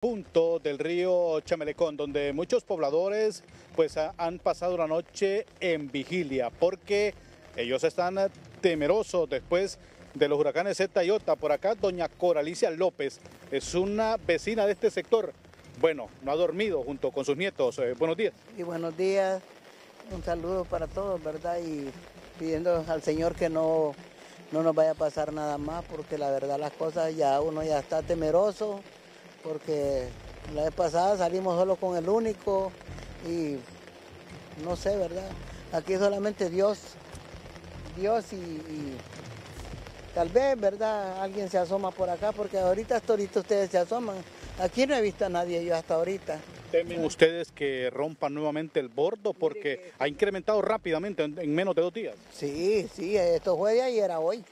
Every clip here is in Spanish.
punto del río Chamelecón, donde muchos pobladores pues han pasado la noche en vigilia, porque ellos están temerosos después de los huracanes Z y Ota. Por acá, doña Coralicia López es una vecina de este sector. Bueno, no ha dormido junto con sus nietos. Eh, buenos días. Y buenos días. Un saludo para todos, ¿verdad? Y pidiendo al Señor que no, no nos vaya a pasar nada más, porque la verdad las cosas ya uno ya está temeroso porque la vez pasada salimos solo con el único y no sé, ¿verdad? Aquí solamente Dios, Dios y, tal vez, ¿verdad? Alguien se asoma por acá, porque ahorita hasta ahorita ustedes se asoman. Aquí no he visto a nadie yo hasta ahorita. ¿Temen ustedes que rompan nuevamente el bordo? Porque ha incrementado rápidamente en, menos de dos días. Sí, sí, esto fue de ayer a hoy.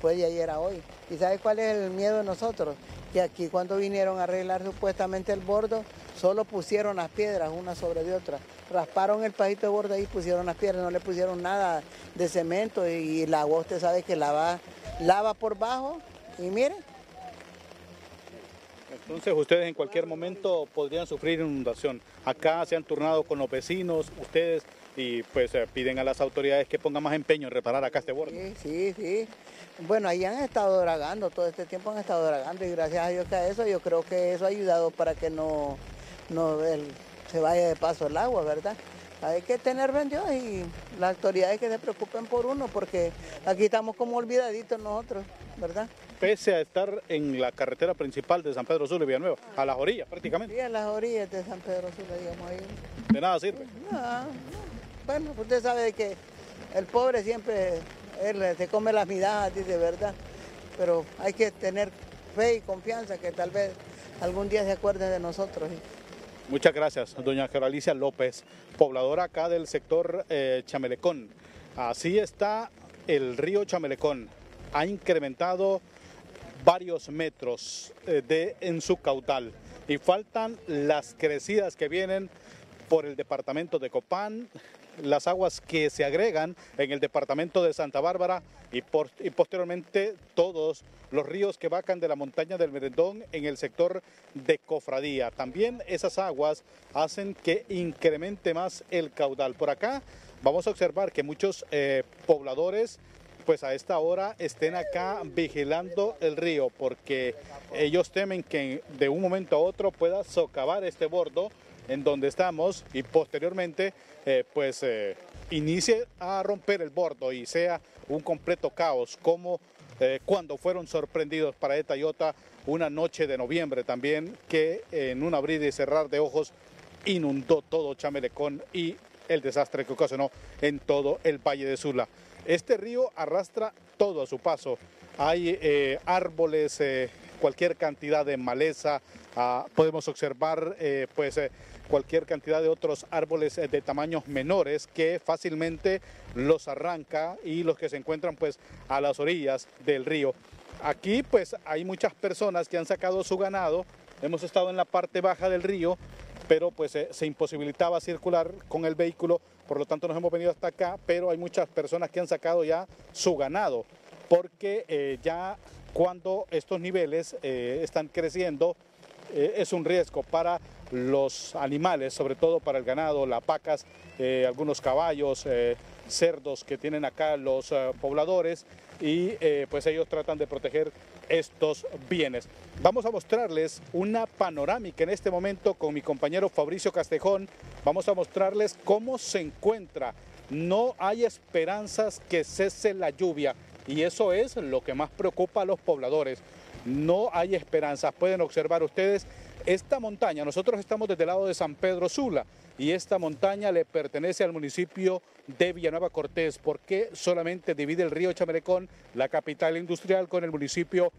Fue de ayer a hoy. ¿Y sabes cuál es el miedo de nosotros? Que aquí cuando vinieron a arreglar supuestamente el bordo, solo pusieron las piedras una sobre de otra. Rasparon el pajito de bordo y pusieron las piedras, no le pusieron nada de cemento y el agua usted sabe que lava, lava por bajo y miren. Entonces ustedes en cualquier momento podrían sufrir inundación. Acá se han turnado con los vecinos, ustedes, y pues eh, piden a las autoridades que pongan más empeño en reparar acá este borde. Sí, sí, sí. Bueno, ahí han estado dragando, todo este tiempo han estado dragando y gracias a Dios que a eso yo creo que eso ha ayudado para que no, no se vaya de paso el agua, ¿verdad? Hay que tener Dios y las autoridades que se preocupen por uno porque aquí estamos como olvidaditos nosotros, ¿verdad? Pese a estar en la carretera principal de San Pedro Sula y Villanueva, a las orillas prácticamente. Sí, a las orillas de San Pedro Sula, digamos ahí. ¿De nada sirve? No, bueno, usted sabe que el pobre siempre se come las migajas, de verdad, pero hay que tener fe y confianza que tal vez algún día se acuerde de nosotros. Muchas gracias, doña Geralicia López, pobladora acá del sector eh, Chamelecón. Así está el río Chamelecón. Ha incrementado varios metros eh, de, en su caudal y faltan las crecidas que vienen por el departamento de Copán, las aguas que se agregan en el departamento de Santa Bárbara y, posteriormente todos los ríos que bajan de la montaña del Merendón en el sector de Cofradía. También esas aguas hacen que incremente más el caudal. Por acá vamos a observar que muchos eh, pobladores pues a esta hora estén acá vigilando el río porque ellos temen que de un momento a otro pueda socavar este bordo en donde estamos y posteriormente eh, pues eh, inicie a romper el bordo y sea un completo caos como eh, cuando fueron sorprendidos para esta Iota una noche de noviembre también que en un abrir y cerrar de ojos inundó todo Chamelecón y el desastre que ocasionó en todo el Valle de Sula. Este río arrastra todo a su paso. Hay árboles, cualquier cantidad de maleza, ah, podemos observar pues cualquier cantidad de otros árboles eh, de tamaños menores que fácilmente los arranca y los que se encuentran pues a las orillas del río. Aquí pues hay muchas personas que han sacado su ganado, hemos estado en la parte baja del río, pero pues eh, se imposibilitaba circular con el vehículo, por lo tanto nos hemos venido hasta acá, pero hay muchas personas que han sacado ya su ganado, porque eh, ya cuando estos niveles están creciendo, es un riesgo para los animales, sobre todo para el ganado, las vacas, eh, algunos caballos, eh, cerdos que tienen acá los eh, pobladores y pues ellos tratan de proteger estos bienes. Vamos a mostrarles una panorámica en este momento con mi compañero Fabricio Castejón. Vamos a mostrarles cómo se encuentra. No hay esperanzas que cese la lluvia y eso es lo que más preocupa a los pobladores. No hay esperanzas. Pueden observar ustedes esta montaña, nosotros estamos desde el lado de San Pedro Sula y esta montaña le pertenece al municipio de Villanueva Cortés porque solamente divide el río Chamerecón, la capital industrial, con el municipio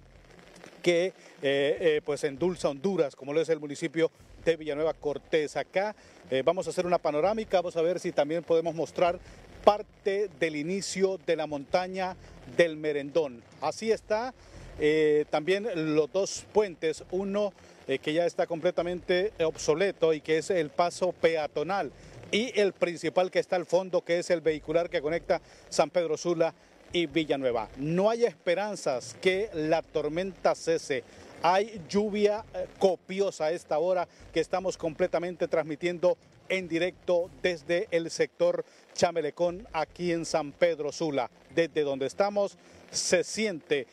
que eh, eh, pues endulza Honduras, como lo es el municipio de Villanueva Cortés. Acá eh, vamos a hacer una panorámica, vamos a ver si también podemos mostrar parte del inicio de la montaña del Merendón. Así está también los dos puentes, uno eh, que ya está completamente obsoleto y que es el paso peatonal y el principal que está al fondo, que es el vehicular que conecta San Pedro Sula y Villanueva. No hay esperanzas que la tormenta cese. Hay lluvia eh, copiosa a esta hora que estamos completamente transmitiendo en directo desde el sector Chamelecón aquí en San Pedro Sula. Desde donde estamos se siente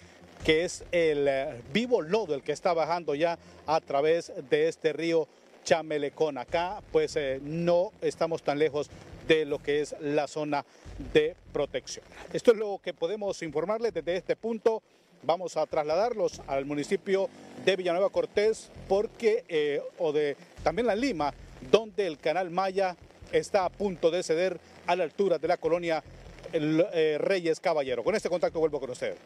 que es el eh, vivo lodo el que está bajando ya a través de este río Chamelecón. Acá pues eh, no estamos tan lejos de lo que es la zona de protección. Esto es lo que podemos informarles desde este punto. Vamos a trasladarlos al municipio de Villanueva Cortés porque, eh, o de también la Lima, donde el canal Maya está a punto de ceder a la altura de la colonia eh, Reyes Caballero. Con este contacto vuelvo con usted.